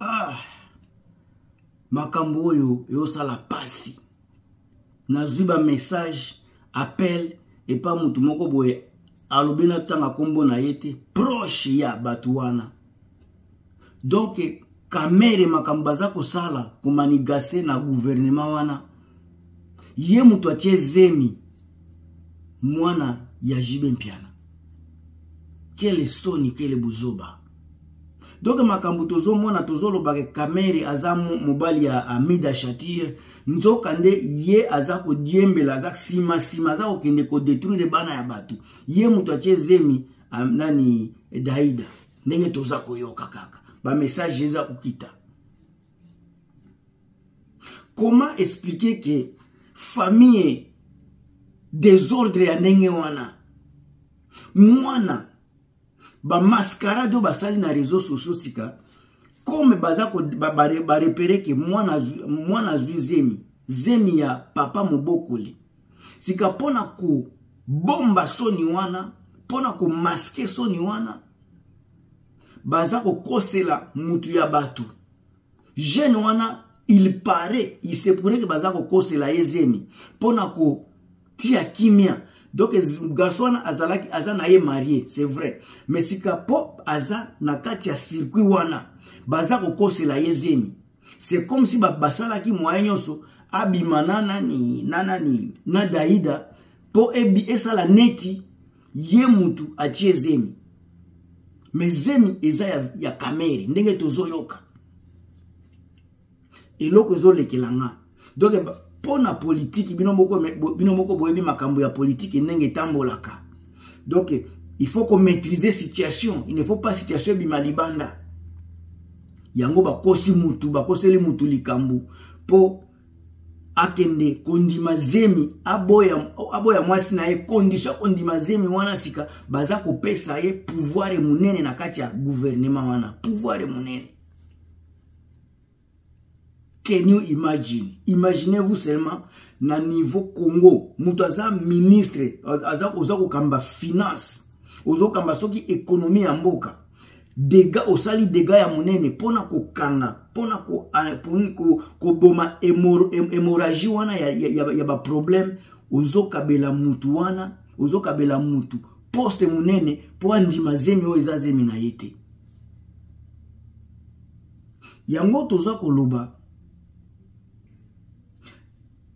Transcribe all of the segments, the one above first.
ah makambo oyo eosala mpasi nazwi bamessage appel epa motu moko boye alobi natanga nkombo na ye te proche ya bato wana donk kamere makambo baza kosala komanigase na guvernema wana ye moto atie zemi mwana ya jibe mpiana kele soni kele buzoba donc makambo tozomona tozolobaka kamere aza mobali ya amida shatir nzoka nde ye aza kodiembela aza nsima nsima aza kokende kodetruire bana ya bato ye moto atye zemi nani daida ndenge toza koyoka kaka bamessage eza kokita comment expliquer ke famille desordre ya ndenge wana mwana bamascarade oyo basali na réseau sociaux sika comme baza barepere ke mwana azwi zemi zemi ya papa mobokoli sika mpo na kobomba soni wana mpo na komaske soni wana baza kokosela mutu ya bato jeune wana il paraît il se pourrait que baza kokosela ye zemi mpo na kotia kimia donc garçon wana azalaki aza na ye marie c'est vrai mais sika mpo aza na kati ya circuit wana baza kokosela ye zemi c'est comme si basalaki moyen nyonso abima na nani na nani na daida mpo esala neti ye mutu atie zemi me zemi eza ya, ya kamere ndenge tozoyoka eloko ezolekela nga donk mpo na politiki bino moko bino moko boyebi makambo ya politiki ndenge etambolaka donk il faut komaîtriser situation il ne faut pas situation ebima libanda yango bakosi mutu bakoseli mutu likambo mpo akende kondima zemi aboya, aboya mwasi na ye kondisio kondima zemi wana sika baza kopesa ye pouvoir monene na kati ya guvernema wana pouvoir monene can you imagine imaginez vous seulement na niveau congo moto aza ministre aza, aza kokamba finance ozokamba soki ekonomi ya mboka dega osali dega ya monene mpona kokanga mpona koboma ko, ko hémorragie wana ya, ya, ya, ya baproblème ozokabela mutu wana ozokabela mutu poste monene mpo andima zemi oyo eza zemi na ye te yango toza koloba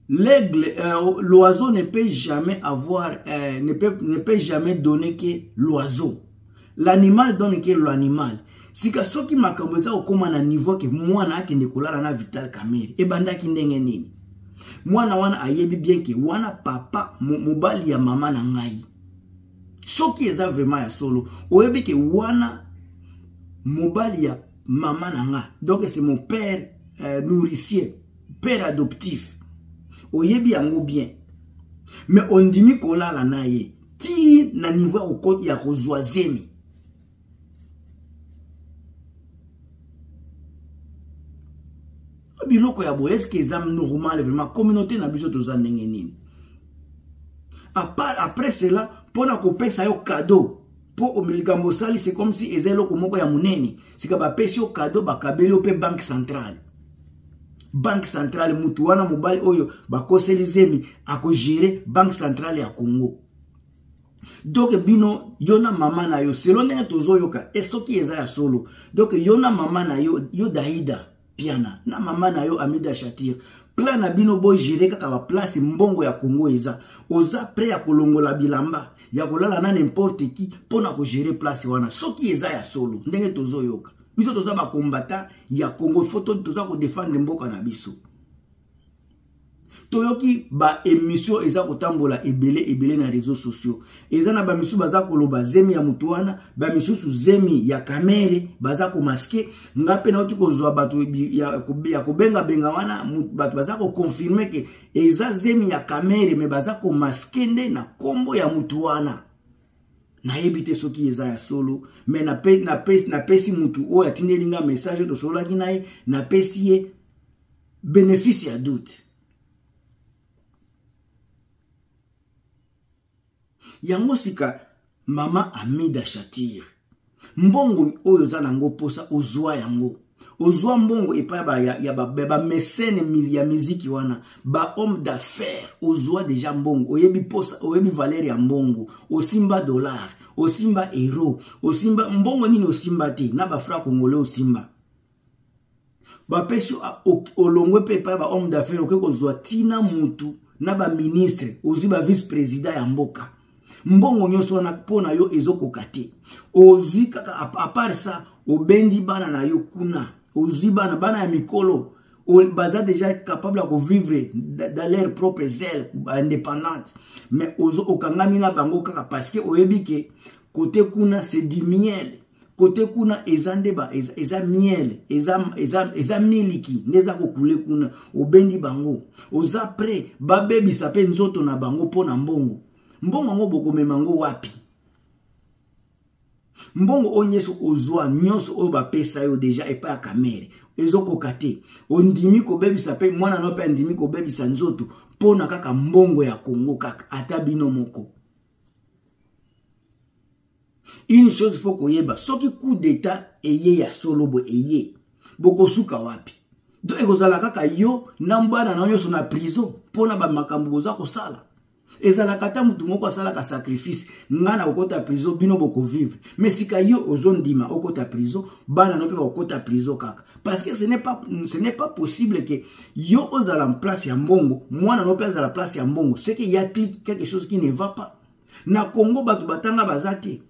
l'aigle euh, l'oiseau ne peut jamais avoir euh, ne, peut, ne peut jamais donner que l'oiseau l'animal donne que l'animal sika soki makambo eza kokóma na niveau ke mwana akende kolala na vital camere ebandaki ndenge nini mwana wana ayebi bien ke wana papa mobali ya mama na ngai soki eza vraiment ya solo oyebi ke wana mobali ya mama na nga donc c'est mon père euh, nourricier père adoptif oyebi yango bien me ondimi kolala na ye ti na niveau ya kozwa zemi biloko ya boye eske eza normal vraiment communauté na biso toza ndenge nini après cela mpo na kopesa yo cadeau mpo likambo osali se comme si eza eloko moko ya monene sika bapesi yo kado bakabeli yo mpe banque centrale banque centrale motu wana mobali oyo bakoseli zemi akogere banque centrale ya congo donk bino yo na mama na yo selo ndenge tozoyoka e soki eza ya solo donk yo na mama na yo yo daida piana na mama na yo amida shatir plan na bino bojere kaka baplace mbongo ya kongo eza oza pre ya kolongola bilamba ya kolala na nimporte ki mpo na kogere place wana soki eza ya solo ndenge tozoyoka biso toza bakombata ya kongo fo toza kodefendre mboka na biso toyoki ba émission eza kotambola ebele ebele na réseaux sociaux eza na bamisusu baza koloba zemi ya motu wana bamisusu zemi ya kamere baza komaske nga mpe nauti kozwa bato ya kobengabenga wana bato baza koconfirme ke eza zemi ya kamere me baza komaske nde na nkombo ya motu wana nayebi te soki eza ya solo me napesi motu oyo atindeli nga message tosololaki na ye napesi ye benefice ya doute yango sika mama amida shatir mbongo oyo oza nango mposa ozwa yango ozwa mbongo epai ya, ya bamesene ba, ba ya miziki wana bahomme d'affaire ozwa deja mbongo oyebi posa oyebi valeur ya mbongo osimba dollar osimba euro osimba mbongo nini osimba te na bafra congolais osimba bapesi olongwe mpe epai bahomme d'affaire okoki kozwa ntina mutu na baministre ozwi bavice président ya mboka mbongo nyonso wana mpo na yo ezokoka te ozwi kaka apart sa obendi bana na yo kuna ozwi bana bana ya mikolo baza déjà capable ya kovivre dans leur propre zele indépendante mais ozo okangami na bango kaka parce que oyebi ke kote kuna c'est du miel kote kuna eza nde ba eza, eza miel eza, eza, eza miliki nde eza kokule kuna obendi bango oza pre babebisa mpe nzoto na bango mpo na mbongo mbongo yango bokomema yango wapi mbongo oyo nyonso ozwa nyonso oyo bapesa yo deja epai ya kamere ezokoka te ondimi kobebisa mpe mwana no mpe andimi kobebisa nzoto mpo na kaka mbongo ya kongo kaka ata bino moko une chose faut koyeba soki coup d'état eye ya solo bo eye bokosuka wapi donc ekozala kaka yo na bana na nyonso na prison mpo na bamakambo boza kosala ezalaka ata motu moko asalaka sacrifice ngai nakokota prison bino bokovivre me sika yo ozondima okota prison bana no mpe bakokota prison kaka parce que ce n'est pas ce n'est pas possible que yo ozala en place ya mbongo mwana no pe azala place ya mbongo c'est que ya clique quelque chose qui ne va pas na Congo bato batanga baza te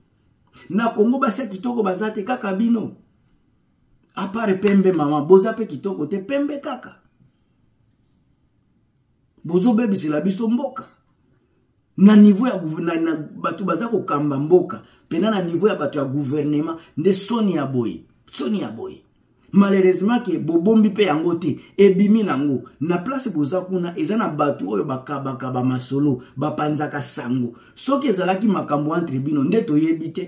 na Congo basi ya kitoko baza te kaka bino à part pembe maman boza pe kitoko te pembe kaka bozobebisela biso mboka na niveau ya na, na bato baza kokamba mboka mpena na niveau ya bato ya guvernema nde soni ya boye soni ya boye malheureusement ke bobombi mpe yango te ebimi nango na place boza kuna eza na bato oyo bakabaka bamasolo bapanzaka sango soki ezalaki makambo entre bino nde toyebi te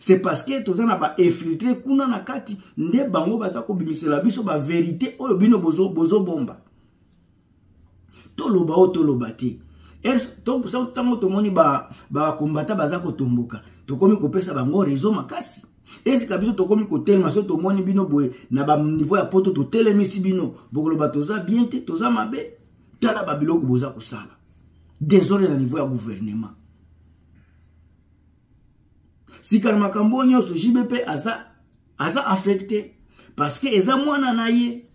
c'est parce que toza na bainfiltre kuna na kati nde bango baza kobimisela biso baverité oyo bino bozobomba bozo toloba oyo toloba te ntango tomoni bakombata baza kotomboka tokomi kopesa bango rezo makasi esika biso tokomi kotelema so tomoni bino boye na baniveau ya poto totelemisi bino bokoloba toza bien te toza mabe tala babiloko boza kosala desole na niveau ya gouvernement sika na makambo oyo nyonso jibe mpe aza aza affecte parce que eza mwana na ye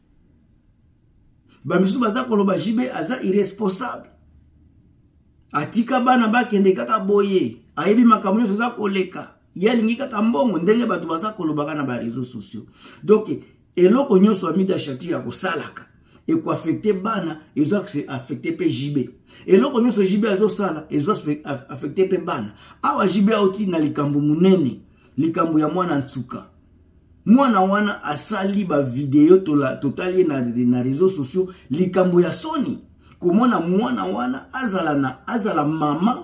bamisusu baza koloba jibe aza irresponsable atika bana bakende kaka boye ayebi makambo nyonso eza koleka ye alingi kaka mbongo ndenge bato baza kolobaka na bareseau sociaux donk eloko nyonso amida ya shakiri akosalaka ekoaffecte bana ezo affecte mpe jb eloko nyonso jb azosala ezo affecte mpe bana awa jb auti na likambo monene likambo ya mwana nsuka mwana wana asali bavideo totali ye na, na réseau sociaux likambo ya soni komona mwana wana azala na azala mama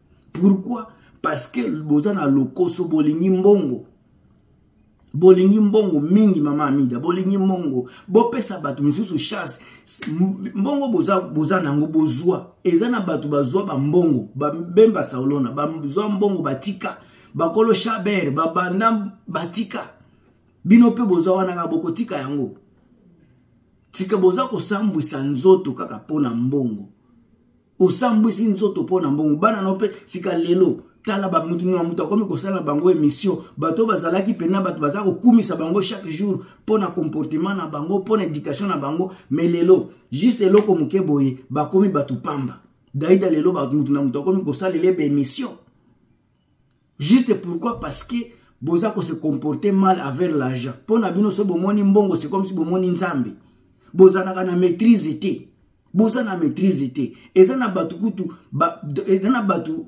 pourquoi parce que boza na lokoso bolingi mbongo bolingi mbongo mingi mama amida bolingi mbongo bopesa bato mosusu chance mbongo boza, boza nango bozwa eza na bato bazwa bambongo babemba saulona bazwa mbongo batika bakolo shaber babanda batika bino mpe boza wana kaka bokotika yango tika boza kosambwisa nzoto kaka mpo na mbongo osambwisi nzoto mpo na mbongo bana no mpe sika lelo tala bamutu na moto akomi kosala bango émission bato bazalaki mpena bato baza kokumisa bango chaque jour mpo na comportement na bango mpo na éducation na bango me lelo juste eloko moke boye bakomi bato pamba daida lelo moto na moto akomi kosalela ebe émission juste pourquoi parce que boza ko se comporter mal avec l'argent mpo na bino so bomoni mbongo c'est comme si bomoni nzambe bozalaka na maîtrise te boza na maîtrise te eza na bato kutu eza na bato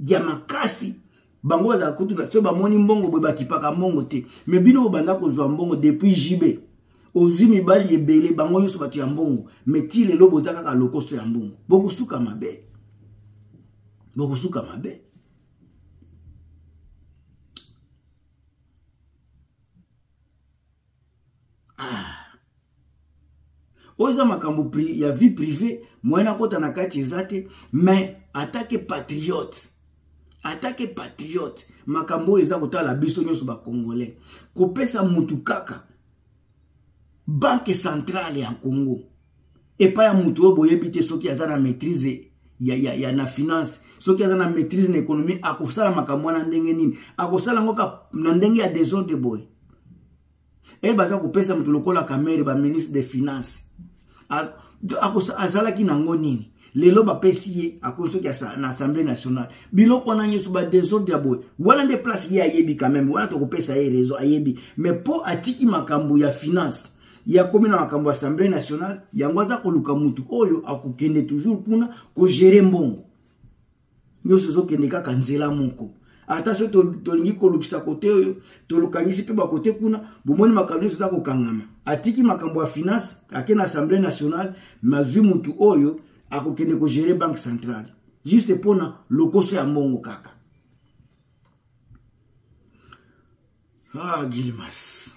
ya makasi bango bazala kutu so bamoni mbongo boye bakipaka mbongo te me bino bobanda kozwa mbongo depuis jb ozwi mibali ebele bango nyonso bato ya mbongo me ti lelo boza kaka lokoso ya mbongo bokosuka mabe bokosuka mabe oyo eza makambo ya vie privée moyen akota na kati eza te mais atake patriote atake patriote makambo oyo eza kotala biso nyonso bacongolais kopesa motu kaka banke centrale ya congo epai ya moto oyo boyebi te soki aza na maîtrise ya, ya, ya na finance soki aza na maîtrise na économie akosala makambo wana ndenge nini akosala yango na ndenge ya desordre boye eye baza kopesa moto lokola kamere baministre de finance azalaki nango nini lelo bapesi ye akomi soki na assemblée nationale biloko wana nyonso badesordre ya boye wana nde place ye ayebi quand même wana tokopesa ye raison ayebi mais mpo atiki makambo ya finance ye akomi na makambo ya assemblée nationale yango aza koluka motu oyo akokende toujours kuna kogere mbongo nyonso ezokende kaka nzela moko ata so tolingi kolukisa kote oyo tolukangisi mpe bakote kuna bomoni makambo nyonso eza kokangama atiki makambo ya finance ake na assemblée nationale mazwi motu oyo akokende kogere banque centrale juste mpona lokoso ya mbongo kaka ah gilmas